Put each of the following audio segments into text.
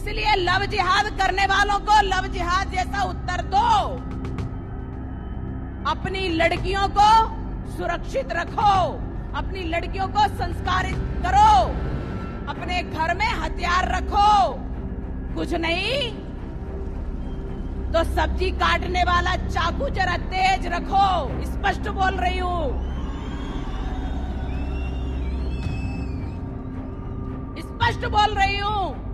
इसलिए लव जिहाद करने वालों को लव जिहाद जैसा उत्तर दो। अपनी लड़कियों को सुरक्षित रखो। अपनी लड़कियों को संस्कारित करो। अपने घर में हथियार रखो। कुछ नहीं तो सब्ज़ी काटने वाला चाकू जरा तेज रखो। स्पष्ट बोल रही हूँ। स्पष्ट बोल रही हूँ।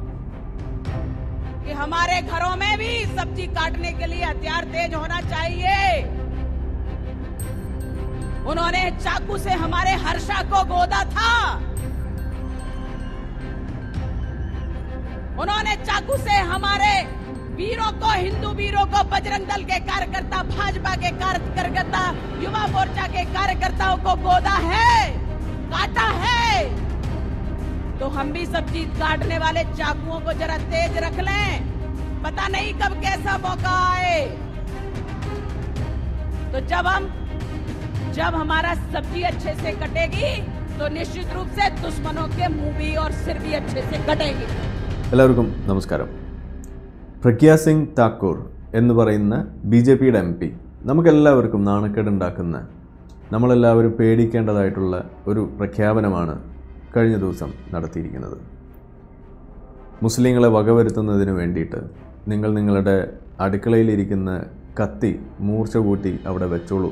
कि हमारे घरों में भी सब्ज़ी काटने के लिए हथियार तेज होना चाहिए। उन्होंने चाकू से हमारे हर्षा को गोदा था। उन्होंने चाकू से हमारे वीरों को, हिंदू वीरों को, बजरंग दल के कार्यकर्ता, भाजपा के कार्यकर्ता, युवा मोर्चा के कार्यकर्ताओं को गोदा है, काटा है। तो हम भी सब्जी काटने वाले चाकुओं को जरा तेज रख लें पता नहीं कब कैसा मौका आए तो जब हम जब हमारा सब्जी अच्छे से कटेगी तो निश्चित रूप से दुश्मनों के मुंह भी और सिर भी अच्छे से कटेगी എല്ലാവർക്കും നമസ്കാരം പ്രഗ്യ സിംഗ് താക്കൂർ എന്ന് പറയുന്ന ബി ജെ പിയുടെ എം പി നമുക്കെല്ലാവർക്കും നാണക്കേടുണ്ടാക്കുന്ന നമ്മളെല്ലാവരും പേടിക്കേണ്ടതായിട്ടുള്ള ഒരു പ്രഖ്യാപനമാണ് കഴിഞ്ഞ ദിവസം നടത്തിയിരിക്കുന്നത്. മുസ്ലിങ്ങളെ വകവരുത്തുന്നതിന് വേണ്ടിയിട്ട് നിങ്ങൾ നിങ്ങളുടെ അടുക്കളയിലിരിക്കുന്ന കത്തി മൂർച്ച കൂട്ടി അവിടെ വെച്ചോളൂ.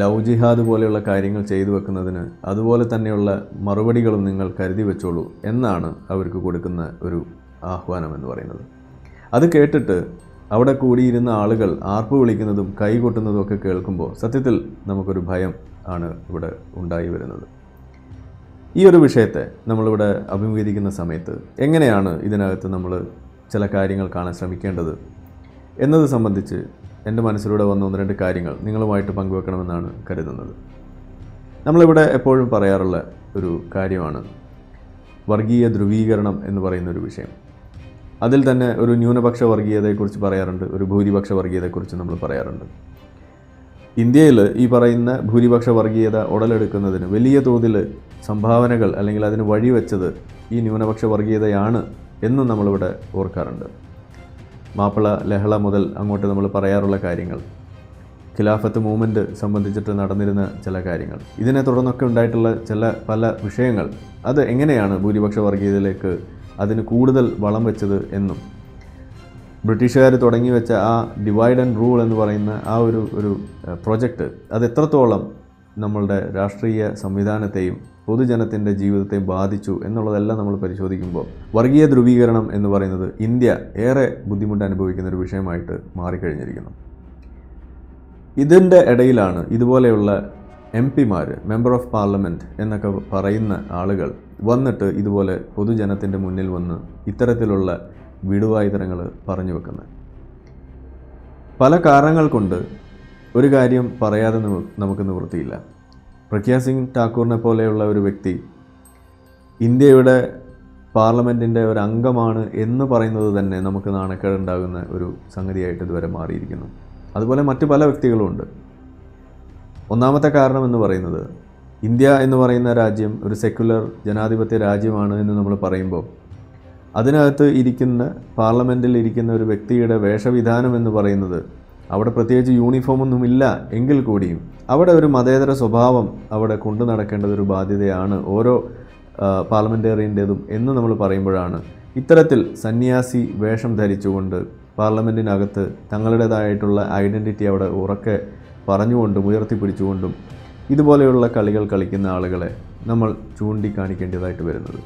ലവ് ജിഹാദ് പോലെയുള്ള കാര്യങ്ങൾ ചെയ്തു വെക്കുന്നതിന് അതുപോലെ തന്നെയുള്ള മറുപടികളും നിങ്ങൾ കരുതി വെച്ചോളൂ എന്നാണ് അവർക്ക് കൊടുക്കുന്ന ഒരു ആഹ്വാനം എന്ന് പറയുന്നത്. അത് കേട്ടിട്ട് അവിടെ കൂടിയിരുന്ന ആളുകൾ ആർപ്പ് വിളിക്കുന്നതും കൈ കൊട്ടുന്നതും ഒക്കെ കേൾക്കുമ്പോൾ സത്യത്തിൽ നമുക്കൊരു ഭയം ആണ് ഇവിടെ ഉണ്ടായി വരുന്നത്. ഈ ഒരു വിഷയത്തെ നമ്മളിവിടെ അഭിമുഖീകരിക്കുന്ന സമയത്ത് എങ്ങനെയാണ് ഇതിനകത്ത് നമ്മൾ ചില കാര്യങ്ങൾ കാണാൻ ശ്രമിക്കേണ്ടത് എന്നത് സംബന്ധിച്ച് എന്റെ മനസ്സിലൂടെ വന്ന ഒന്ന് രണ്ട് കാര്യങ്ങൾ നിങ്ങളുമായിട്ട് പങ്കുവെക്കണമെന്നാണ് കരുതുന്നത്. നമ്മളിവിടെ എപ്പോഴും പറയാറുള്ള ഒരു കാര്യമാണ് വർഗീയ ധ്രുവീകരണം എന്ന് പറയുന്ന ഒരു വിഷയം. അതിൽ തന്നെ ഒരു ന്യൂനപക്ഷ വർഗീയതയെക്കുറിച്ച് പറയാറുണ്ട് ഒരു ഭൂരിപക്ഷ വർഗീയതയെക്കുറിച്ച് നമ്മൾ പറയാറുണ്ട്. ഇന്ത്യയിൽ ഈ പറയുന്ന ഭൂരിപക്ഷ വർഗീയത ഉടലെടുക്കുന്നതിന് വലിയ തോതിൽ സംഭാവനകൾ അല്ലെങ്കിൽ അതിന് വഴിവെച്ചത് ഈ ന്യൂനപക്ഷ വർഗീയതയാണ് എന്നും നമ്മളിവിടെ ഓർക്കാറുണ്ട്. മാപ്പിള ലഹള മുതൽ അങ്ങോട്ട് നമ്മൾ പറയാറുള്ള കാര്യങ്ങൾ ഖിലാഫത്ത് മൂവ്മെന്റ് സംബന്ധിച്ചിട്ട് നടന്നിരുന്ന ചില കാര്യങ്ങൾ ഇതിനെ തുടർന്നൊക്കെ ഉണ്ടായിട്ടുള്ള ചില പല വിഷയങ്ങൾ അത് എങ്ങനെയാണ് ഭൂരിപക്ഷ വർഗീയതയിലേക്ക് അതിന് കൂടുതൽ വളം വെച്ചത് എന്നും ബ്രിട്ടീഷുകാർ തുടങ്ങി വെച്ച ആ ഡിവൈഡ് ആൻഡ് റൂൾ എന്ന് പറയുന്ന ആ ഒരു ഒരു പ്രൊജക്റ്റ് അത് എത്രത്തോളം നമ്മളുടെ രാഷ്ട്രീയ സംവിധാനത്തെയും പൊതുജനത്തിന്റെ ജീവിതത്തെയും ബാധിച്ചു എന്നുള്ളതെല്ലാം നമ്മൾ പരിശോധിക്കുമ്പോൾ വർഗീയ ധ്രുവീകരണം എന്ന് പറയുന്നത് ഇന്ത്യ ഏറെ ബുദ്ധിമുട്ട് അനുഭവിക്കുന്ന ഒരു വിഷയമായിട്ട് മാറിക്കഴിഞ്ഞിരിക്കുന്നു. ഇതിന്റെ ഇടയിലാണ് ഇതുപോലെയുള്ള എം പിമാർ മെമ്പർ ഓഫ് പാർലമെന്റ് എന്നൊക്കെ പറയുന്ന ആളുകൾ വന്നിട്ട് ഇതുപോലെ പൊതുജനത്തിന്റെ മുന്നിൽ വന്ന് ഇത്തരത്തിലുള്ള വിടുവായുധരങ്ങൾ പറഞ്ഞു വെക്കുന്നത്. പല കാരണങ്ങൾ കൊണ്ട് ഒരു കാര്യം പറയാതെ നമുക്ക് നിവൃത്തിയില്ല. പ്രഗ്യാ സിംഗ് ഠാക്കൂറിനെ പോലെയുള്ള ഒരു വ്യക്തി ഇന്ത്യയുടെ പാർലമെന്റിന്റെ ഒരു അംഗമാണ് എന്ന് പറയുന്നത് തന്നെ നമുക്ക് നാണക്കേടുണ്ടാകുന്ന ഒരു സംഗതിയായിട്ട് ഇതുവരെ മാറിയിരിക്കുന്നു. അതുപോലെ മറ്റു പല വ്യക്തികളുമുണ്ട് ഒന്നാമത്തെ കാരണം എന്ന് പറയുന്നത് ഇന്ത്യ എന്ന് പറയുന്ന രാജ്യം ഒരു സെക്യുലർ ജനാധിപത്യ രാജ്യമാണ് എന്ന് നമ്മൾ പറയുമ്പോൾ അതിനകത്ത് ഇരിക്കുന്ന പാർലമെന്റിൽ ഇരിക്കുന്ന ഒരു വ്യക്തിയുടെ വേഷവിധാനം എന്ന് പറയുന്നത് അവിടെ പ്രത്യേകിച്ച് യൂണിഫോമൊന്നുമില്ല എങ്കിൽ കൂടിയും അവിടെ ഒരു മതേതര സ്വഭാവം അവിടെ കൊണ്ടു നടക്കേണ്ടത് ഒരു ബാധ്യതയാണ് ഓരോ പാർലമെന്റേറിയന്റേതും എന്ന് നമ്മൾ പറയുമ്പോഴാണ്. ഇത്തരത്തിൽ സന്യാസി വേഷം ധരിച്ചുകൊണ്ട് പാർലമെന്റിനകത്ത് തങ്ങളുടേതായിട്ടുള്ള ഐഡന്റിറ്റി അവിടെ ഉറക്കെ പറഞ്ഞുകൊണ്ടും ഉയർത്തിപ്പിടിച്ചുകൊണ്ടും ഇതുപോലെയുള്ള കളികൾ കളിക്കുന്ന ആളുകളെ നമ്മൾ ചൂണ്ടിക്കാണിക്കേണ്ടതായിട്ട് വരുന്നത്.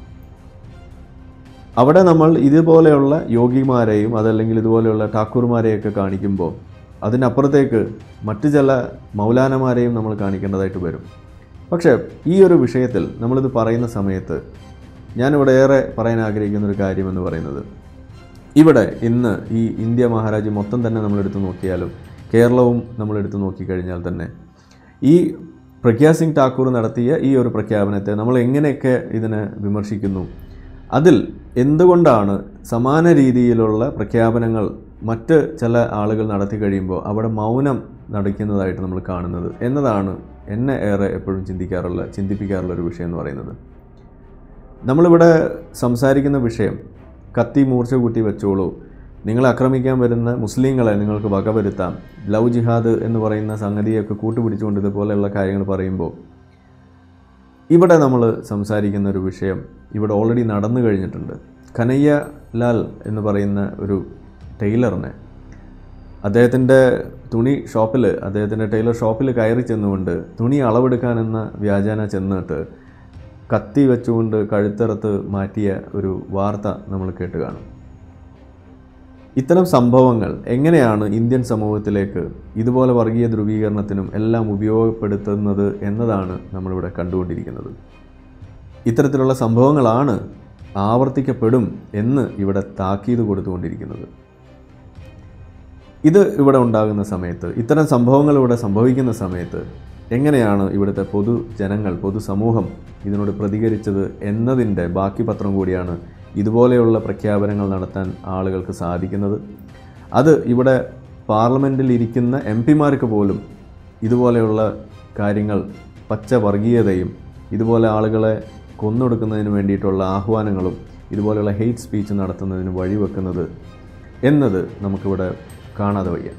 അവിടെ നമ്മൾ ഇതുപോലെയുള്ള യോഗിമാരെയും അതല്ലെങ്കിൽ ഇതുപോലെയുള്ള ഠാക്കൂർമാരെയൊക്കെ കാണിക്കുമ്പോൾ അതിനപ്പുറത്തേക്ക് മറ്റു ചില മൗലാനമാരെയും നമ്മൾ കാണിക്കേണ്ടതായിട്ട് വരും. പക്ഷേ ഈ ഒരു വിഷയത്തിൽ നമ്മളിത് പറയുന്ന സമയത്ത് ഞാനിവിടെ ഏറെ പറയാൻ ആഗ്രഹിക്കുന്ന ഒരു കാര്യമെന്ന് പറയുന്നത്. ഇവിടെ ഇന്ന് ഈ ഇന്ത്യ മഹാരാജ്യം മൊത്തം തന്നെ നമ്മളെടുത്ത് നോക്കിയാലും കേരളവും നമ്മളെടുത്ത് നോക്കിക്കഴിഞ്ഞാൽ തന്നെ ഈ പ്രഗ്യാ സിംഗ് ഠാക്കൂർ നടത്തിയ ഈ ഒരു പ്രഖ്യാപനത്തെ നമ്മൾ എങ്ങനെയൊക്കെ ഇതിനെ വിമർശിക്കുന്നു അതിൽ എന്തുകൊണ്ടാണ് സമാന രീതിയിലുള്ള പ്രഖ്യാപനങ്ങൾ മറ്റ് ചില ആളുകൾ നടത്തി കഴിയുമ്പോൾ അവിടെ മൗനം നടക്കുന്നതായിട്ട് നമ്മൾ കാണുന്നത്? എന്നതാണ് എന്നെ ഏറെ എപ്പോഴും ചിന്തിക്കാറുള്ള ചിന്തിപ്പിക്കാറുള്ള ഒരു വിഷയം എന്ന് പറയുന്നത്. നമ്മളിവിടെ സംസാരിക്കുന്ന വിഷയം കത്തി മൂർച്ച കൂട്ടി വെച്ചോളൂ നിങ്ങളെ ആക്രമിക്കാൻ വരുന്ന മുസ്ലിങ്ങളെ നിങ്ങൾക്ക് വകവരുത്താം ലവ് ജിഹാദ് എന്ന് പറയുന്ന സംഗതിയൊക്കെ കൂട്ടുപിടിച്ചുകൊണ്ട് ഇതുപോലെയുള്ള കാര്യങ്ങൾ പറയുമ്പോൾ ഇവിടെ നമ്മൾ സംസാരിക്കുന്ന ഒരു വിഷയം ഇവിടെ ഓൾറെഡി നടന്നു കഴിഞ്ഞിട്ടുണ്ട്. കനയ്യ ലാൽ എന്ന് പറയുന്ന ഒരു ടൈലറിനെ അദ്ദേഹത്തിന്റെ തുണി ഷോപ്പിൽ അദ്ദേഹത്തിന്റെ ടൈലർ ഷോപ്പിൽ കയറി ചെന്നുകൊണ്ട് തുണി അളവെടുക്കാനെന്ന വ്യാജാന ചെന്നിട്ട് കത്തി വെച്ചുകൊണ്ട് കഴുത്തറത്ത് മാറ്റിയ ഒരു വാർത്ത നമ്മൾ കേട്ട് കാണും. ഇത്തരം സംഭവങ്ങൾ എങ്ങനെയാണ് ഇന്ത്യൻ സമൂഹത്തിലേക്ക് ഇതുപോലെ വർഗീയ ധ്രുവീകരണത്തിനും എല്ലാം ഉപയോഗപ്പെടുത്തുന്നത് എന്നതാണ് നമ്മളിവിടെ കണ്ടുകൊണ്ടിരിക്കുന്നത്. ഇത്തരത്തിലുള്ള സംഭവങ്ങളാണ് ആവർത്തിക്കപ്പെടും എന്ന് ഇവിടെ താക്കീത് കൊടുത്തുകൊണ്ടിരിക്കുന്നത്. ഇത് ഇവിടെ ഉണ്ടാകുന്ന സമയത്ത് ഇത്തരം സംഭവങ്ങൾ ഇവിടെ സംഭവിക്കുന്ന സമയത്ത് എങ്ങനെയാണ് ഇവിടുത്തെ പൊതുജനങ്ങൾ പൊതുസമൂഹം ഇതിനോട് പ്രതികരിച്ചത് എന്നതിന്റെ ബാക്കി പത്രം കൂടിയാണ് ഇതുപോലെയുള്ള പ്രഖ്യാപനങ്ങൾ നടത്താൻ ആളുകൾക്ക് സാധിക്കുന്നത്. അത് ഇവിടെ പാർലമെന്റിൽ ഇരിക്കുന്ന എം പിമാർക്ക് പോലും ഇതുപോലെയുള്ള കാര്യങ്ങൾ പച്ച വർഗീയതയും ഇതുപോലെ ആളുകളെ കൊന്നൊടുക്കുന്നതിന് വേണ്ടിയിട്ടുള്ള ആഹ്വാനങ്ങളും ഇതുപോലെയുള്ള ഹെയ്റ്റ് സ്പീച്ച് നടത്തുന്നതിന് വഴിവെക്കുന്നത് എന്നത് നമുക്കിവിടെ കാണാതെ വയ്യ.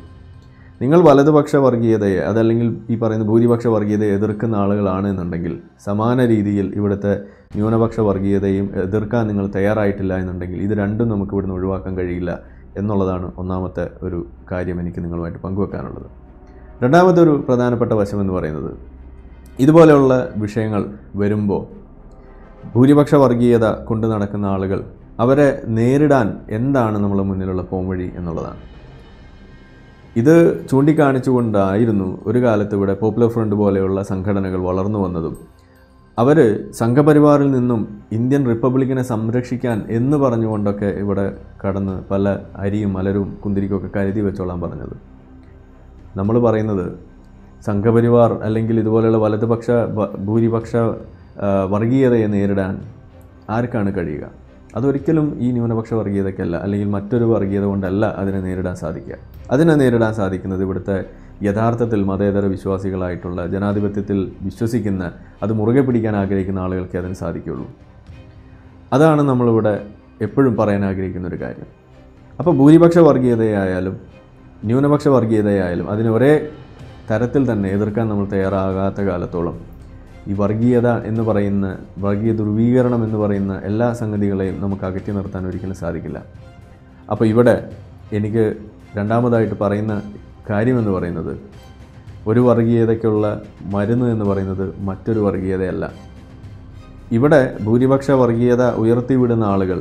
നിങ്ങൾ വലതുപക്ഷ വർഗീയതയെ അതല്ലെങ്കിൽ ഈ പറയുന്ന ഭൂരിപക്ഷ വർഗീയതയെ എതിർക്കുന്ന ആളുകളാണ് എന്നുണ്ടെങ്കിൽ സമാന രീതിയിൽ ഇവിടുത്തെ ന്യൂനപക്ഷ വർഗീയതയും എതിർക്കാൻ നിങ്ങൾ തയ്യാറായിട്ടില്ല എന്നുണ്ടെങ്കിൽ ഇത് രണ്ടും നമുക്ക് ഇവിടുന്ന് ഒഴിവാക്കാൻ കഴിയില്ല എന്നുള്ളതാണ് ഒന്നാമത്തെ ഒരു കാര്യം എനിക്ക് നിങ്ങളുമായിട്ട് പങ്കുവെക്കാനുള്ളത്. രണ്ടാമത്തെ ഒരു പ്രധാനപ്പെട്ട വശം എന്ന് പറയുന്നത് ഇതുപോലെയുള്ള വിഷയങ്ങൾ വരുമ്പോൾ ഭൂരിപക്ഷ വർഗീയത കൊണ്ട് നടക്കുന്ന ആളുകൾ അവരെ നേരിടാൻ എന്താണ് നമ്മൾ മുന്നിലുള്ള പോംവഴി എന്നുള്ളതാണ്. ഇത് ചൂണ്ടിക്കാണിച്ചുകൊണ്ടായിരുന്നു ഒരു കാലത്ത് ഇവിടെ പോപ്പുലർ ഫ്രണ്ട് പോലെയുള്ള സംഘടനകൾ വളർന്നു വന്നതും. അവർ സംഘപരിവാറിൽ നിന്നും ഇന്ത്യൻ റിപ്പബ്ലിക്കിനെ സംരക്ഷിക്കാൻ എന്ന് പറഞ്ഞുകൊണ്ടൊക്കെ ഇവിടെ കടന്ന് പല അരിയും മലരും കുന്തിരിക്കൊക്കെ കരുതി വെച്ചോളാൻ പറഞ്ഞത്. നമ്മൾ പറയുന്നത് സംഘപരിവാർ അല്ലെങ്കിൽ ഇതുപോലെയുള്ള വലതുപക്ഷ ഭൂരിപക്ഷ വർഗീയതയെ നേരിടാൻ ആർക്കാണ് കഴിയുക? അതൊരിക്കലും ഈ ന്യൂനപക്ഷ വർഗീയതയ്ക്കല്ല അല്ലെങ്കിൽ മറ്റൊരു വർഗീയത കൊണ്ടല്ല അതിനെ നേരിടാൻ സാധിക്കുക. അതിനെ നേരിടാൻ സാധിക്കുന്നത് ഇവിടുത്തെ യഥാർത്ഥത്തിൽ മതേതര വിശ്വാസികളായിട്ടുള്ള ജനാധിപത്യത്തിൽ വിശ്വസിക്കുന്ന അത് മുറുകെ പിടിക്കാൻ ആഗ്രഹിക്കുന്ന ആളുകൾക്ക് അതിന് സാധിക്കുകയുള്ളൂ. അതാണ് നമ്മളിവിടെ എപ്പോഴും പറയാൻ ആഗ്രഹിക്കുന്ന ഒരു കാര്യം. അപ്പോൾ ഭൂരിപക്ഷ വർഗീയതയായാലും ന്യൂനപക്ഷ വർഗീയതയായാലും അതിന് ഒരേ തരത്തിൽ തന്നെ എതിർക്കാൻ നമ്മൾ തയ്യാറാകാത്ത കാലത്തോളം ഈ വർഗീയത എന്ന് പറയുന്ന വർഗീയ ധ്രുവീകരണം എന്ന് പറയുന്ന എല്ലാ സംഗതികളെയും നമുക്ക് അകറ്റി നിർത്താൻ ഒരിക്കലും സാധിക്കില്ല. അപ്പോൾ ഇവിടെ എനിക്ക് രണ്ടാമതായിട്ട് പറയുന്ന കാര്യമെന്ന് പറയുന്നത് ഒരു വർഗീയതയ്ക്കുള്ള മരുന്ന് എന്ന് പറയുന്നത് മറ്റൊരു വർഗീയതയല്ല. ഇവിടെ ഭൂരിപക്ഷ വർഗീയത ഉയർത്തിവിടുന്ന ആളുകൾ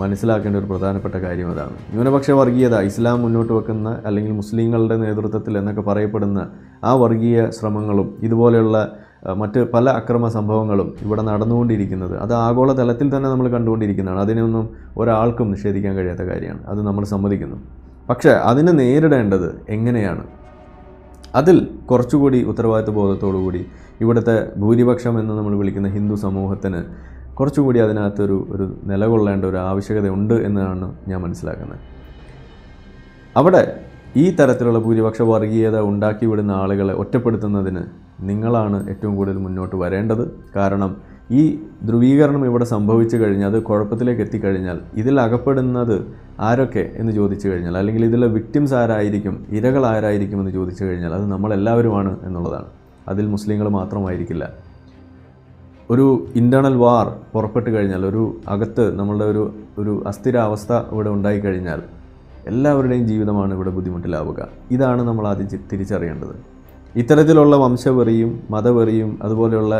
മനസ്സിലാക്കേണ്ട ഒരു പ്രധാനപ്പെട്ട കാര്യം അതാണ്. ന്യൂനപക്ഷ വർഗീയത ഇസ്ലാം മുന്നോട്ട് വെക്കുന്ന അല്ലെങ്കിൽ മുസ്ലിങ്ങളുടെ നേതൃത്വത്തിൽ എന്നൊക്കെ പറയപ്പെടുന്ന ആ വർഗീയ ശ്രമങ്ങളും ഇതുപോലെയുള്ള മറ്റ് പല അക്രമ സംഭവങ്ങളും ഇവിടെ നടന്നുകൊണ്ടിരിക്കുന്നത്. അത് ആഗോളതലത്തിൽ തന്നെ നമ്മൾ കണ്ടുകൊണ്ടിരിക്കുന്നതാണ്. അതിനൊന്നും ഒരാൾക്കും നിഷേധിക്കാൻ കഴിയാത്ത കാര്യമാണ്. അത് നമ്മൾ സമ്മതിക്കുന്നു. പക്ഷേ അതിനെ നേരിടേണ്ടത് എങ്ങനെയാണ്? അതിൽ കുറച്ചുകൂടി ഉത്തരവാദിത്വ ബോധത്തോടുകൂടി ഇവിടുത്തെ ഭൂരിപക്ഷം എന്ന് നമ്മൾ വിളിക്കുന്ന ഹിന്ദു സമൂഹത്തിന് കുറച്ചുകൂടി അതിനകത്തൊരു ഒരു നിലകൊള്ളേണ്ട ഒരു ആവശ്യകതയുണ്ട് എന്നാണ് ഞാൻ മനസ്സിലാക്കുന്നത്. അവിടെ ഈ തരത്തിലുള്ള ഭൂരിപക്ഷ വർഗീയത ഉണ്ടാക്കി വിടുന്ന ആളുകളെ ഒറ്റപ്പെടുത്തുന്നതിന് നിങ്ങളാണ് ഏറ്റവും കൂടുതൽ മുന്നോട്ട് വരേണ്ടത്. കാരണം ഈ ധ്രുവീകരണം ഇവിടെ സംഭവിച്ചു കഴിഞ്ഞാൽ അത് കുഴപ്പത്തിലേക്ക് എത്തിക്കഴിഞ്ഞാൽ ഇതിൽ അകപ്പെടുന്നത് ആരൊക്കെ എന്ന് ചോദിച്ചു കഴിഞ്ഞാൽ അല്ലെങ്കിൽ ഇതിലെ വിക്ടിംസ് ആരായിരിക്കും ഇരകൾ ആരായിരിക്കും എന്ന് ചോദിച്ചു കഴിഞ്ഞാൽ അത് നമ്മളെല്ലാവരുമാണ് എന്നുള്ളതാണ്. അതിൽ മുസ്ലിങ്ങൾ മാത്രമായിരിക്കില്ല. ഒരു ഇന്റേർണൽ വാർ പുറപ്പെട്ട് കഴിഞ്ഞാൽ ഒരു അകത്ത് നമ്മളുടെ ഒരു ഒരു അസ്ഥിരാവസ്ഥ ഇവിടെ ഉണ്ടായിക്കഴിഞ്ഞാൽ എല്ലാവരുടെയും ജീവിതമാണ് ഇവിടെ ബുദ്ധിമുട്ടിലാവുക. ഇതാണ് നമ്മൾ ആദ്യം തിരിച്ചറിയേണ്ടത്. ഇത്തരത്തിലുള്ള വംശവെറിയും മതവെറിയും അതുപോലെയുള്ള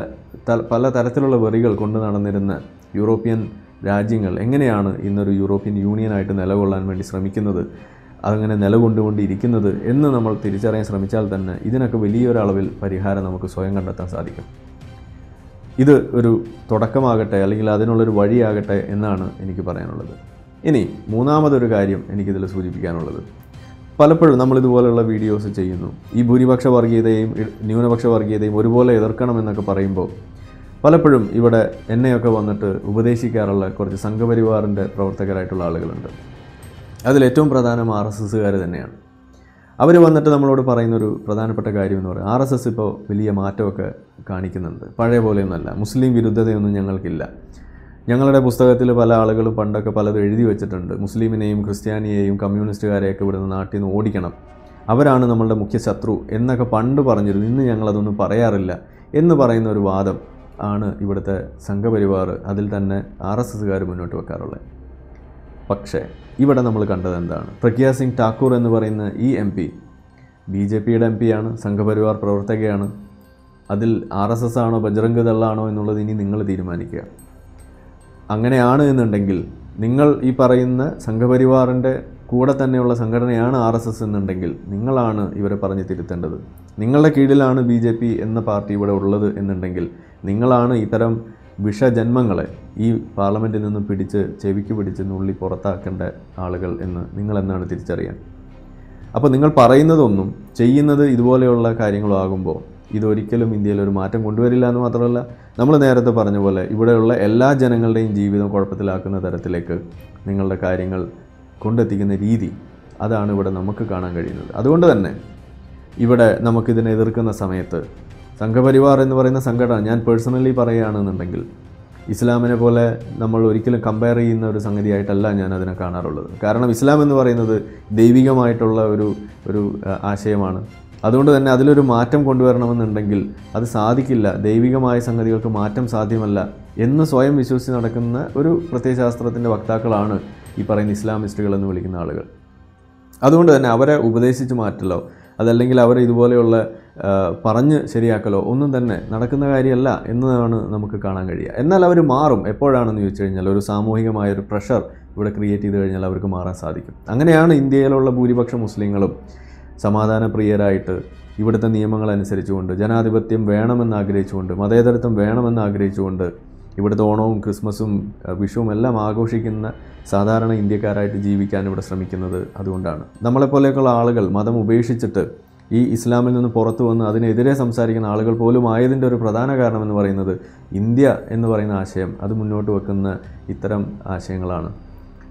പല തരത്തിലുള്ള വെറികൾ കൊണ്ട് നടന്നിരുന്ന യൂറോപ്യൻ രാജ്യങ്ങൾ എങ്ങനെയാണ് ഇന്നൊരു യൂറോപ്യൻ യൂണിയനായിട്ട് നിലകൊള്ളാൻ വേണ്ടി ശ്രമിക്കുന്നത്? അതങ്ങനെ നിലകൊണ്ടുകൊണ്ടിരിക്കുന്നത് എന്ന് നമ്മൾ തിരിച്ചറിയാൻ ശ്രമിച്ചാൽ തന്നെ ഇതിനൊക്കെ വലിയൊരളവിൽ പരിഹാരം നമുക്ക് സ്വയം കണ്ടെത്താൻ സാധിക്കും. ഇത് ഒരു തുടക്കമാകട്ടെ അല്ലെങ്കിൽ അതിനുള്ളൊരു വഴിയാകട്ടെ എന്നാണ് എനിക്ക് പറയാനുള്ളത്. ഇനി മൂന്നാമതൊരു കാര്യം എനിക്കിതിൽ സൂചിപ്പിക്കാനുള്ളത്. പലപ്പോഴും നമ്മൾ ഇതുപോലെയുള്ള വീഡിയോസ് ചെയ്യുന്നു. ഈ ഭൂരിപക്ഷ വർഗീയതയും ന്യൂനപക്ഷ വർഗീയതയും ഒരുപോലെ എതിർക്കണം എന്നൊക്കെ പറയുമ്പോൾ പലപ്പോഴും ഇവിടെ എന്നെയൊക്കെ വന്നിട്ട് ഉപദേശിക്കാറുള്ള കുറച്ച് സംഘപരിവാറിന്റെ പ്രവർത്തകരായിട്ടുള്ള ആളുകളുണ്ട്. അതിലേറ്റവും പ്രധാനം ആർ എസ് എസ്സുകാർ തന്നെയാണ്. അവർ വന്നിട്ട് നമ്മളോട് പറയുന്നൊരു പ്രധാനപ്പെട്ട കാര്യം എന്ന് പറയുന്നത് ആർ എസ് എസ് ഇപ്പോൾ വലിയ മാറ്റമൊക്കെ കാണിക്കുന്നുണ്ട്. പഴയ പോലെയൊന്നുമല്ല. മുസ്ലിം വിരുദ്ധതയൊന്നും ഞങ്ങൾക്കില്ല. ഞങ്ങളുടെ പുസ്തകത്തിൽ പല ആളുകളും പണ്ടൊക്കെ പലതും എഴുതി വെച്ചിട്ടുണ്ട്. മുസ്ലിമിനെയും ക്രിസ്ത്യാനിയെയും കമ്മ്യൂണിസ്റ്റുകാരെയൊക്കെ ഇവിടുന്ന് നാട്ടിൽ നിന്ന് ഓടിക്കണം. അവരാണ് നമ്മളുടെ മുഖ്യ ശത്രു എന്നൊക്കെ പണ്ട് പറഞ്ഞിരുന്നു. ഇന്ന് ഞങ്ങളതൊന്നും പറയാറില്ല എന്ന് പറയുന്ന ഒരു വാദം ആണ് ഇവിടുത്തെ സംഘപരിവാർ അതിൽ തന്നെ ആർ എസ് എസ്സുകാർ മുന്നോട്ട് വെക്കാറുള്ളത്. പക്ഷേ ഇവിടെ നമ്മൾ കണ്ടത് എന്താണ്? പ്രഗ്യാ സിംഗ് ഠാക്കൂർ എന്ന് പറയുന്ന ഈ എം പി ബി ജെ പിയുടെ എം പിയാണ് സംഘപരിവാർ പ്രവർത്തകയാണ്. അതിൽ ആർ എസ് എസ് ആണോ ബജറംഗ് ദളാണോ എന്നുള്ളത് ഇനി നിങ്ങൾ തീരുമാനിക്കുക. അങ്ങനെയാണ് എന്നുണ്ടെങ്കിൽ നിങ്ങൾ ഈ പറയുന്ന സംഘപരിവാറിന്റെ കൂടെ തന്നെയുള്ള സംഘടനയാണ് ആർ എസ് എസ് എന്നുണ്ടെങ്കിൽ നിങ്ങളാണ് ഇവരെ പറഞ്ഞ് തിരുത്തേണ്ടത്. നിങ്ങളുടെ കീഴിലാണ് ബി ജെ പി എന്ന പാർട്ടി ഇവിടെ ഉള്ളത് എന്നുണ്ടെങ്കിൽ നിങ്ങളാണ് ഇത്തരം വിഷജന്മങ്ങളെ ഈ പാർലമെന്റിൽ നിന്ന് പിടിച്ച് ചെവിക്ക് പിടിച്ച് നുള്ളി പുറത്താക്കേണ്ട ആളുകൾ എന്ന് നിങ്ങളെന്നാണ് തിരിച്ചറിയാൻ? അപ്പോൾ നിങ്ങൾ പറയുന്നതൊന്നും ചെയ്യുന്നത് ഇതുപോലെയുള്ള കാര്യങ്ങളും ആകുമ്പോൾ ഇതൊരിക്കലും ഇന്ത്യയിൽ ഒരു മാറ്റം കൊണ്ടുവരില്ല എന്ന് മാത്രമല്ല നമ്മൾ നേരത്തെ പറഞ്ഞ പോലെ ഇവിടെയുള്ള എല്ലാ ജനങ്ങളുടെയും ജീവിതം കുഴപ്പത്തിലാക്കുന്ന തരത്തിലേക്ക് നിങ്ങളുടെ കാര്യങ്ങൾ കൊണ്ടെത്തിക്കുന്ന രീതി അതാണ് ഇവിടെ നമുക്ക് കാണാൻ കഴിയുന്നത്. അതുകൊണ്ട് തന്നെ ഇവിടെ നമുക്കിതിനെ എതിർക്കുന്ന സമയത്ത് സംഘപരിവാർ എന്ന് പറയുന്ന സംഘടന ഞാൻ പേഴ്സണലി പറയുകയാണെന്നുണ്ടെങ്കിൽ ഇസ്ലാമിനെ പോലെ നമ്മൾ ഒരിക്കലും കമ്പയർ ചെയ്യുന്ന ഒരു സംഗതിയായിട്ടല്ല ഞാൻ അതിനെ കാണാറുള്ളത്. കാരണം ഇസ്ലാം എന്ന് പറയുന്നത് ദൈവികമായിട്ടുള്ള ഒരു ഒരു ആശയമാണ്. അതുകൊണ്ട് തന്നെ അതിലൊരു മാറ്റം കൊണ്ടുവരണമെന്നുണ്ടെങ്കിൽ അത് സാധിക്കില്ല. ദൈവികമായ സംഗതികൾക്ക് മാറ്റം സാധ്യമല്ല എന്ന് സ്വയം വിശ്വസിച്ച് നടക്കുന്ന ഒരു പ്രത്യയശാസ്ത്രത്തിന്റെ വക്താക്കളാണ് ഈ പറയുന്ന ഇസ്ലാമിസ്റ്റുകൾ എന്ന് വിളിക്കുന്ന ആളുകൾ. അതുകൊണ്ട് തന്നെ അവരെ ഉപദേശിച്ച് മാറ്റലോ അതല്ലെങ്കിൽ അവരെ ഇതുപോലെയുള്ള പറഞ്ഞ് ശരിയാക്കലോ ഒന്നും തന്നെ നടക്കുന്ന കാര്യമല്ല എന്നതാണ് നമുക്ക് കാണാൻ കഴിയുക. എന്നാൽ അവർ മാറും. എപ്പോഴാണെന്ന് ചോദിച്ചു കഴിഞ്ഞാൽ ഒരു സാമൂഹികമായ ഒരു പ്രഷർ ഇവിടെ ക്രിയേറ്റ് ചെയ്ത് കഴിഞ്ഞാൽ അവർക്ക് മാറാൻ സാധിക്കും. അങ്ങനെയാണ് ഇന്ത്യയിലുള്ള ഭൂരിപക്ഷ മുസ്ലിങ്ങളും സമാധാനപ്രിയരായിട്ട് ഇവിടുത്തെ നിയമങ്ങൾ അനുസരിച്ചുകൊണ്ട് ജനാധിപത്യം വേണമെന്ന് ആഗ്രഹിച്ചുകൊണ്ട് മതേതരത്വം വേണമെന്ന് ആഗ്രഹിച്ചുകൊണ്ട് ഇവിടുത്തെ ഓണവും ക്രിസ്മസും വിഷുവും എല്ലാം ആഘോഷിക്കുന്ന സാധാരണ ഇന്ത്യക്കാരായിട്ട് ജീവിക്കാൻ ഇവിടെ ശ്രമിക്കുന്നത് അതുകൊണ്ടാണ്. നമ്മളെപ്പോലെയൊക്കെയുള്ള ആളുകൾ മതം ഉപേക്ഷിച്ചിട്ട് ഈ ഇസ്ലാമിൽ നിന്ന് പുറത്തു വന്ന് അതിനെതിരെ സംസാരിക്കുന്ന ആളുകൾ പോലും ആയതിന്റെ ഒരു പ്രധാന കാരണം എന്ന് പറയുന്നത് ഇന്ത്യ എന്ന് പറയുന്ന ആശയം അത് മുന്നോട്ട് വെക്കുന്ന ഇത്തരം ആശയങ്ങളാണ്.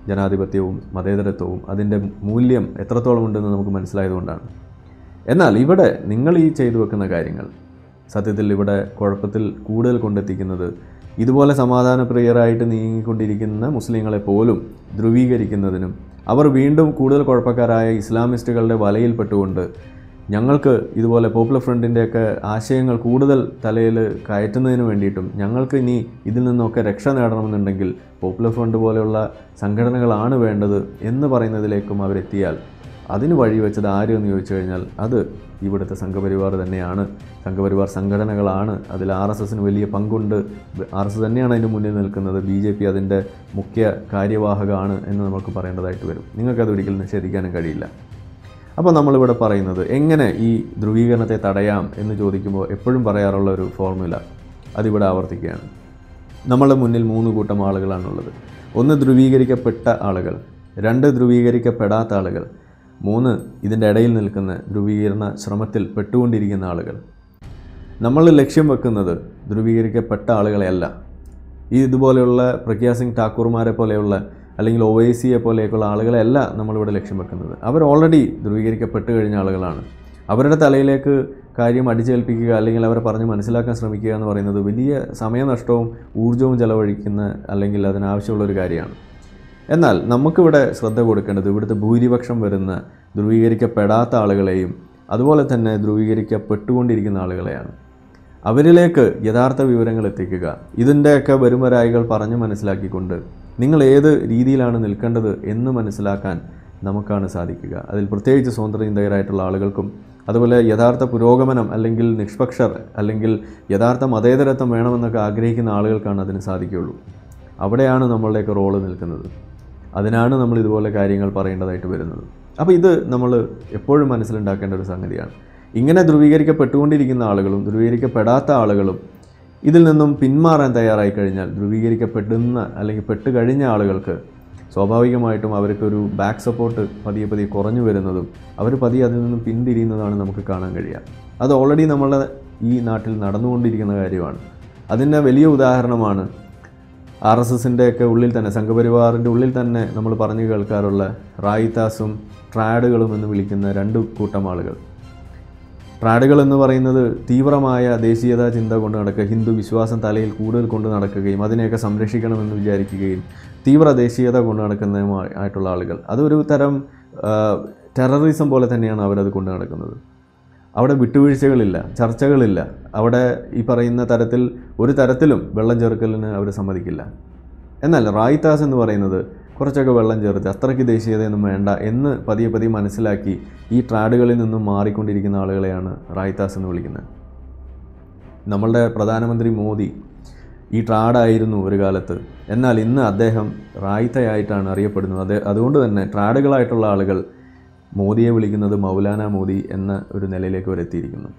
ജനാധിപത്യവും മതേതരത്വവും അതിന്റെ മൂല്യം എത്രത്തോളം ഉണ്ടെന്ന് നമുക്ക് മനസ്സിലായതുകൊണ്ടാണ്. എന്നാൽ ഇവിടെ നിങ്ങൾ ഈ ചെയ്തു വെക്കുന്ന കാര്യങ്ങൾ സത്യത്തിൽ ഇവിടെ കുഴപ്പത്തിൽ കൂടുതൽ കൊണ്ടെത്തിക്കുന്നത് ഇതുപോലെ സമാധാനപ്രിയരായിട്ട് നീങ്ങിക്കൊണ്ടിരിക്കുന്ന മുസ്ലിങ്ങളെ പോലും ധ്രുവീകരിക്കുന്നതിനും അവർ വീണ്ടും കൂടുതൽ കുഴപ്പക്കാരായ ഇസ്ലാമിസ്റ്റുകളുടെ വലയിൽപ്പെട്ടുകൊണ്ട് ഞങ്ങൾക്ക് ഇതുപോലെ പോപ്പുലർ ഫ്രണ്ടിന്റെയൊക്കെ ആശയങ്ങൾ കൂടുതൽ തലയിൽ കയറ്റുന്നതിന് വേണ്ടിയിട്ടും ഞങ്ങൾക്ക് ഇനി ഇതിൽ നിന്നൊക്കെ രക്ഷ നേടണമെന്നുണ്ടെങ്കിൽ പോപ്പുലർ ഫ്രണ്ട് പോലെയുള്ള സംഘടനകളാണ് വേണ്ടത് എന്ന് പറയുന്നതിലേക്കും അവരെത്തിയാൽ അതിന് വഴിവെച്ചത് ആര് എന്ന് ചോദിച്ചു കഴിഞ്ഞാൽ അത് ഇവിടുത്തെ സംഘപരിവാർ തന്നെയാണ്. സംഘപരിവാർ സംഘടനകളാണ്. അതിൽ ആർ എസ് എസിന് വലിയ പങ്കുണ്ട്. ആർ എസ് എസ് തന്നെയാണ് അതിന് മുന്നിൽ നിൽക്കുന്നത്. ബി ജെ പി അതിന്റെ മുഖ്യ കാര്യവാഹകമാണ് എന്ന് നമുക്ക് പറയേണ്ടതായിട്ട് വരും. നിങ്ങൾക്കത് ഒരിക്കലും നിഷേധിക്കാനും കഴിയില്ല. അപ്പോൾ നമ്മളിവിടെ പറയുന്നത് എങ്ങനെ ഈ ധ്രുവീകരണത്തെ തടയാം എന്ന് ചോദിക്കുമ്പോൾ എപ്പോഴും പറയാറുള്ള ഒരു ഫോർമുല അതിവിടെ ആവർത്തിക്കുകയാണ്. നമ്മളുടെ മുന്നിൽ മൂന്ന് കൂട്ടം ആളുകളാണുള്ളത്. ഒന്ന് ധ്രുവീകരിക്കപ്പെട്ട ആളുകൾ രണ്ട് ധ്രുവീകരിക്കപ്പെടാത്ത ആളുകൾ മൂന്ന് ഇതിന്റെ ഇടയിൽ നിൽക്കുന്ന ധ്രുവീകരണ ശ്രമത്തിൽ പെട്ടുകൊണ്ടിരിക്കുന്ന ആളുകൾ. നമ്മൾ ലക്ഷ്യം വെക്കുന്നത് ധ്രുവീകരിക്കപ്പെട്ട ആളുകളെയല്ല ഈ ഇതുപോലെയുള്ള പ്രഗ്യാ സിംഗ് ഠാക്കൂർമാരെ പോലെയുള്ള അല്ലെങ്കിൽ ഒ ഐ സിയെ പോലെയൊക്കെയുള്ള ആളുകളെയല്ല നമ്മളിവിടെ ലക്ഷ്യം വെക്കുന്നത്. അവർ ഓൾറെഡി ധ്രുവീകരിക്കപ്പെട്ട് കഴിഞ്ഞ ആളുകളാണ്. അവരുടെ തലയിലേക്ക് കാര്യം അടിച്ചേൽപ്പിക്കുക അല്ലെങ്കിൽ അവരെ പറഞ്ഞ് മനസ്സിലാക്കാൻ ശ്രമിക്കുക എന്ന് പറയുന്നത് വലിയ സമയനഷ്ടവും ഊർജവും ചെലവഴിക്കുന്ന അല്ലെങ്കിൽ അതിനാവശ്യമുള്ളൊരു കാര്യമാണ്. എന്നാൽ നമുക്കിവിടെ ശ്രദ്ധ കൊടുക്കേണ്ടത് ഇവിടുത്തെ ഭൂരിപക്ഷം വരുന്ന ധ്രുവീകരിക്കപ്പെടാത്ത ആളുകളെയും അതുപോലെ തന്നെ ധ്രുവീകരിക്കപ്പെട്ടുകൊണ്ടിരിക്കുന്ന ആളുകളെയാണ്. അവരിലേക്ക് യഥാർത്ഥ വിവരങ്ങൾ എത്തിക്കുക. ഇതിന്റെയൊക്കെ വരുമരായികൾ പറഞ്ഞു മനസ്സിലാക്കിക്കൊണ്ട് നിങ്ങൾ ഏത് രീതിയിലാണ് നിൽക്കേണ്ടത് എന്ന് മനസ്സിലാക്കാൻ നമുക്കാണ് സാധിക്കുക. അതിൽ പ്രത്യേകിച്ച് സ്വതന്ത്ര ചിന്തകരായിട്ടുള്ള ആളുകൾക്കും അതുപോലെ യഥാർത്ഥ പുരോഗമനം അല്ലെങ്കിൽ നിഷ്പക്ഷർ അല്ലെങ്കിൽ യഥാർത്ഥ മതേതരത്വം വേണമെന്നൊക്കെ ആഗ്രഹിക്കുന്ന ആളുകൾക്കാണ് അതിന് സാധിക്കുകയുള്ളൂ. അവിടെയാണ് നമ്മളുടെയൊക്കെ റോൾ നിൽക്കുന്നത്. അതിനാണ് നമ്മൾ ഇതുപോലെ കാര്യങ്ങൾ പറയേണ്ടതായിട്ട് വരുന്നത്. അപ്പോൾ ഇത് നമ്മൾ എപ്പോഴും മനസ്സിലുണ്ടാക്കേണ്ട ഒരു സംഗതിയാണ്. ഇങ്ങനെ ധ്രുവീകരിക്കപ്പെട്ടുകൊണ്ടിരിക്കുന്ന ആളുകളും ധ്രുവീകരിക്കപ്പെടാത്ത ആളുകളും ഇതിൽ നിന്നും പിന്മാറാൻ തയ്യാറായി കഴിഞ്ഞാൽ ധ്രുവീകരിക്കപ്പെടുന്ന അല്ലെങ്കിൽ പെട്ട് കഴിഞ്ഞ ആളുകൾക്ക് സ്വാഭാവികമായിട്ടും അവർക്കൊരു ബാക്ക് സപ്പോർട്ട് പതിയെ പതിയെ കുറഞ്ഞു വരുന്നതും അവർ പതിയെ അതിൽ നിന്നും പിന്തിരിയുന്നതാണ് നമുക്ക് കാണാൻ കഴിയുക. അത് ഓൾറെഡി നമ്മളെ ഈ നാട്ടിൽ നടന്നുകൊണ്ടിരിക്കുന്ന കാര്യമാണ്. അതിന്റെ വലിയ ഉദാഹരണമാണ് ആർ എസ് എസിന്റെ ഒക്കെ ഉള്ളിൽ തന്നെ സംഘപരിവാറിന്റെ ഉള്ളിൽ തന്നെ നമ്മൾ പറഞ്ഞു കേൾക്കാറുള്ള റായിത്താസും ട്രാഡുകളും എന്ന് വിളിക്കുന്ന രണ്ട് കൂട്ടം ആളുകൾ. ട്രാഡുകൾ എന്ന് പറയുന്നത് തീവ്രമായ ദേശീയതാ ചിന്ത കൊണ്ട് നടക്കുക ഹിന്ദു വിശ്വാസം തലയിൽ കൂടുതൽ കൊണ്ട് നടക്കുകയും അതിനെയൊക്കെ സംരക്ഷിക്കണമെന്ന് വിചാരിക്കുകയും തീവ്ര ദേശീയത കൊണ്ട് നടക്കുന്നതുമായിട്ടുള്ള ആളുകൾ. അതൊരു തരം ടെററിസം പോലെ തന്നെയാണ് അവരത് കൊണ്ട് നടക്കുന്നത്. അവിടെ വിട്ടുവീഴ്ചകളില്ല ചർച്ചകളില്ല. അവിടെ ഈ പറയുന്ന തരത്തിൽ ഒരു തരത്തിലും വെള്ളം ചേർക്കലിന് അവർ സമ്മതിക്കില്ല. എന്നാൽ റായിത്താസ് എന്ന് പറയുന്നത് കുറച്ചൊക്കെ വെള്ളം ചേർത്ത് അത്രയ്ക്ക് ദേശീയതയൊന്നും വേണ്ട എന്ന് പതിയെ പതിയെ മനസ്സിലാക്കി ഈ ട്രാഡുകളിൽ നിന്നും മാറിക്കൊണ്ടിരിക്കുന്ന ആളുകളെയാണ് റായ്താസ് എന്ന് വിളിക്കുന്നത്. നമ്മളുടെ പ്രധാനമന്ത്രി മോദി ഈ ട്രാഡായിരുന്നു ഒരു കാലത്ത്. എന്നാൽ ഇന്ന് അദ്ദേഹം റായിത്തയായിട്ടാണ് അറിയപ്പെടുന്നത്. അത് അതുകൊണ്ട് തന്നെ ട്രാഡുകളായിട്ടുള്ള ആളുകൾ മോദിയെ വിളിക്കുന്നത് മൗലാന മോദി എന്ന ഒരു നിലയിലേക്ക് വരെ എത്തിയിരിക്കുന്നു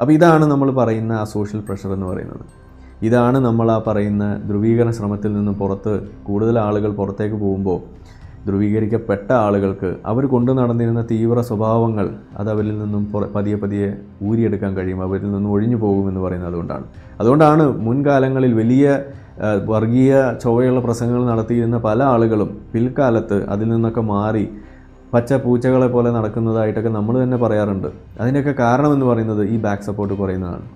അപ്പോൾ ഇതാണ് നമ്മൾ പറയുന്ന ആ സോഷ്യൽ പ്രഷർ എന്ന് പറയുന്നത്. ഇതാണ് നമ്മൾ ആ പറയുന്ന ധ്രുവീകരണ ശ്രമത്തിൽ നിന്ന് പുറത്ത് കൂടുതൽ ആളുകൾ പുറത്തേക്ക് പോകുമ്പോൾ ധ്രുവീകരിക്കപ്പെട്ട ആളുകൾക്ക് അവർ കൊണ്ടു നടന്നിരുന്ന തീവ്ര സ്വഭാവങ്ങൾ അത് അവരിൽ നിന്നും പതിയെ പതിയെ ഊരിയെടുക്കാൻ കഴിയും അവരിൽ നിന്നും ഒഴിഞ്ഞു പോകുമെന്ന് പറയുന്നത് അതുകൊണ്ടാണ് അതുകൊണ്ടാണ് മുൻകാലങ്ങളിൽ വലിയ വർഗീയ ചൊവ്വയുള്ള പ്രസംഗങ്ങൾ നടത്തിയിരുന്ന പല ആളുകളും പിൽക്കാലത്ത് അതിൽ നിന്നൊക്കെ മാറി പച്ച പൂച്ചകളെ പോലെ നടക്കുന്നതായിട്ടൊക്കെ നമ്മൾ തന്നെ പറയാറുണ്ട്. അതിന്റെയൊക്കെ കാരണമെന്ന് പറയുന്നത് ഈ ബാക്ക് സപ്പോർട്ട് കുറയുന്നതാണ്.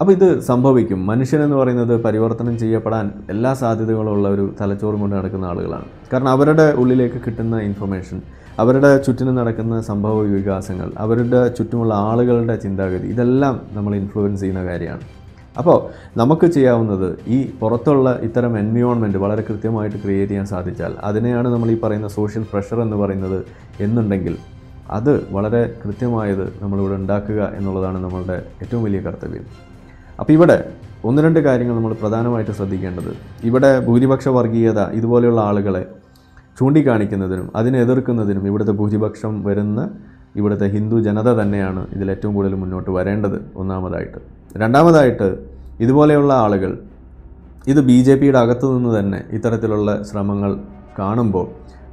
അപ്പോൾ ഇത് സംഭവിക്കും. മനുഷ്യനെന്ന് പറയുന്നത് പരിവർത്തനം ചെയ്യപ്പെടാൻ എല്ലാ സാധ്യതകളുള്ള ഒരു തലച്ചോറും കൊണ്ട് നടക്കുന്ന ആളുകളാണ്. കാരണം അവരുടെ ഉള്ളിലേക്ക് കിട്ടുന്ന ഇൻഫർമേഷൻ അവരുടെ ചുറ്റിനും നടക്കുന്ന സംഭവ വികാസങ്ങൾ അവരുടെ ചുറ്റുമുള്ള ആളുകളുടെ ചിന്താഗതി ഇതെല്ലാം നമ്മൾ ഇൻഫ്ലുവൻസ് ചെയ്യുന്ന കാര്യമാണ്. അപ്പോൾ നമുക്ക് ചെയ്യാവുന്നത് ഈ പുറത്തുള്ള ഇത്തരം എൻവിയോൺമെന്റ് വളരെ കൃത്യമായിട്ട് ക്രിയേറ്റ് ചെയ്യാൻ സാധിച്ചാൽ അതിനെയാണ് നമ്മൾ ഈ പറയുന്ന സോഷ്യൽ പ്രഷർ എന്ന് പറയുന്നത് എന്നുണ്ടെങ്കിൽ അത് വളരെ കൃത്യമായത് നമ്മളിവിടെ ഉണ്ടാക്കുക എന്നുള്ളതാണ് നമ്മളുടെ ഏറ്റവും വലിയ കർത്തവ്യം. അപ്പോൾ ഇവിടെ ഒന്ന് രണ്ട് കാര്യങ്ങൾ നമ്മൾ പ്രധാനമായിട്ട് ശ്രദ്ധിക്കേണ്ടത്. ഇവിടെ ഭൂരിപക്ഷ വർഗീയത ഇതുപോലെയുള്ള ആളുകളെ ചൂണ്ടിക്കാണിക്കുന്നതിനും അതിനെ എതിർക്കുന്നതിനും ഇവിടുത്തെ ഭൂരിപക്ഷം വരുന്ന ഇവിടുത്തെ ഹിന്ദു ജനത തന്നെയാണ് ഇതിൽ ഏറ്റവും കൂടുതൽ മുന്നോട്ട് വരേണ്ടത് ഒന്നാമതായിട്ട്. രണ്ടാമതായിട്ട് ഇതുപോലെയുള്ള ആളുകൾ ഇത് ബി ജെ പിയുടെ അകത്തു നിന്ന് തന്നെ ഇത്തരത്തിലുള്ള ശ്രമങ്ങൾ കാണുമ്പോൾ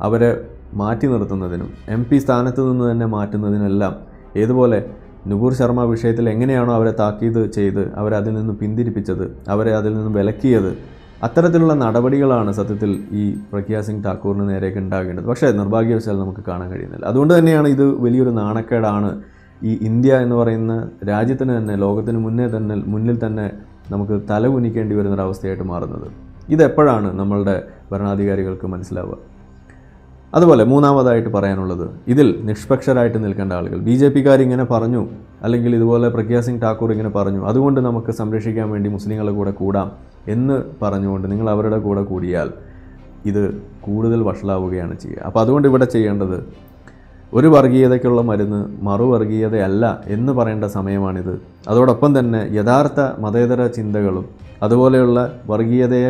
അവരെ മാറ്റി നിർത്തുന്നതിനും എം പി സ്ഥാനത്ത് നിന്ന് തന്നെ മാറ്റുന്നതിനെല്ലാം ഏതുപോലെ നുപൂർ ശർമ്മ വിഷയത്തിൽ എങ്ങനെയാണോ അവരെ താക്കീത് ചെയ്ത് അവരെ അതിൽ നിന്ന് പിന്തിരിപ്പിച്ചത് അവരെ അതിൽ നിന്ന് വിലക്കിയത് അത്തരത്തിലുള്ള നടപടികളാണ് സത്യത്തിൽ ഈ പ്രഗ്യാ സിംഗ് ഠാക്കൂറിന് നേരെയൊക്കെ ഉണ്ടാകേണ്ടത്. പക്ഷേ നിർഭാഗ്യവശാൽ നമുക്ക് കാണാൻ കഴിയുന്നില്ല. അതുകൊണ്ട് തന്നെയാണ് ഇത് വലിയൊരു നാണക്കേടാണ്. ഈ ഇന്ത്യ എന്ന് പറയുന്ന രാജ്യത്തിന് തന്നെ ലോകത്തിന് മുന്നേ തന്നെ മുന്നിൽ തന്നെ നമുക്ക് തല കുനിക്കേണ്ടി വരുന്നൊരവസ്ഥയായിട്ട് മാറുന്നത്. ഇതെപ്പോഴാണ് നമ്മളുടെ ഭരണാധികാരികൾക്ക് മനസ്സിലാവുക? അതുപോലെ മൂന്നാമതായിട്ട് പറയാനുള്ളത് ഇതിൽ നിഷ്പക്ഷരായിട്ട് നിൽക്കേണ്ട ആളുകൾ. ബി ജെ പിക്കാർ ഇങ്ങനെ പറഞ്ഞു അല്ലെങ്കിൽ ഇതുപോലെ പ്രഗ്യാ സിംഗ് ഠാക്കൂർ ഇങ്ങനെ പറഞ്ഞു അതുകൊണ്ട് നമുക്ക് സംരക്ഷിക്കാൻ വേണ്ടി മുസ്ലിങ്ങളുടെ കൂടെ കൂടാം എന്ന് പറഞ്ഞുകൊണ്ട് നിങ്ങൾ അവരുടെ കൂടെ കൂടിയാൽ ഇത് കൂടുതൽ വഷളാവുകയാണ് ചെയ്യുക. അപ്പോൾ അതുകൊണ്ട് ഇവിടെ ചെയ്യേണ്ടത് ഒരു വർഗീയതയ്ക്കുള്ള മരുന്ന് മറുവർഗീയതയല്ല എന്ന് പറയേണ്ട സമയമാണിത്. അതോടൊപ്പം തന്നെ യഥാർത്ഥ മതേതര ചിന്തകളും അതുപോലെയുള്ള വർഗീയതയെ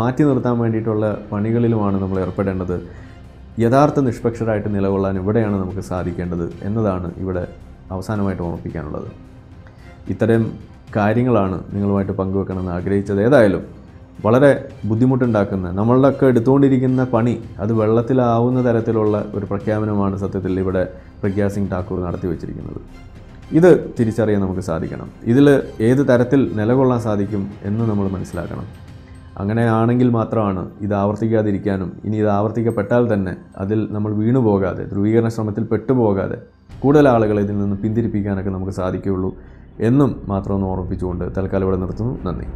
മാറ്റി നിർത്താൻ വേണ്ടിയിട്ടുള്ള പണികളിലുമാണ് നമ്മൾ ഏർപ്പെടേണ്ടത്. യഥാർത്ഥ നിഷ്പക്ഷരായിട്ട് നിലകൊള്ളാൻ ഇവിടെയാണ് നമുക്ക് സാധിക്കേണ്ടത് എന്നതാണ് ഇവിടെ അവസാനമായിട്ട് ഓർമ്മിപ്പിക്കാനുള്ളത്. ഇത്തരം കാര്യങ്ങളാണ് നിങ്ങളുമായിട്ട് പങ്കുവെക്കണമെന്ന് ആഗ്രഹിച്ചത്. ഏതായാലും വളരെ ബുദ്ധിമുട്ടുണ്ടാക്കുന്ന നമ്മളൊക്കെ എടുത്തുകൊണ്ടിരിക്കുന്ന പണി അത് വെള്ളത്തിലാവുന്ന തരത്തിലുള്ള ഒരു പ്രഖ്യാപനമാണ് സത്യത്തിൽ ഇവിടെ പ്രഗ്യാ സിംഗ് ഠാക്കൂർ നടത്തി വച്ചിരിക്കുന്നത്. ഇത് തിരിച്ചറിയാൻ നമുക്ക് സാധിക്കണം. ഇതിൽ ഏത് തരത്തിൽ നിലകൊള്ളാൻ സാധിക്കും എന്ന് നമ്മൾ മനസ്സിലാക്കണം. അങ്ങനെയാണെങ്കിൽ മാത്രമാണ് ഇത് ആവർത്തിക്കാതിരിക്കാനും ഇനി ഇത് ആവർത്തിക്കപ്പെട്ടാൽ തന്നെ അതിൽ നമ്മൾ വീണു പോകാതെ ധ്രുവീകരണ ശ്രമത്തിൽ പെട്ടുപോകാതെ കൂടുതൽ ആളുകളെ ഇതിൽ നിന്ന് പിന്തിരിപ്പിക്കാനൊക്കെ നമുക്ക് സാധിക്കുകയുള്ളൂ എന്നും മാത്രം ഒന്ന് ഓർമ്മിപ്പിച്ചുകൊണ്ട് തൽക്കാലം ഇവിടെ നിർത്തുന്നു. നന്ദി.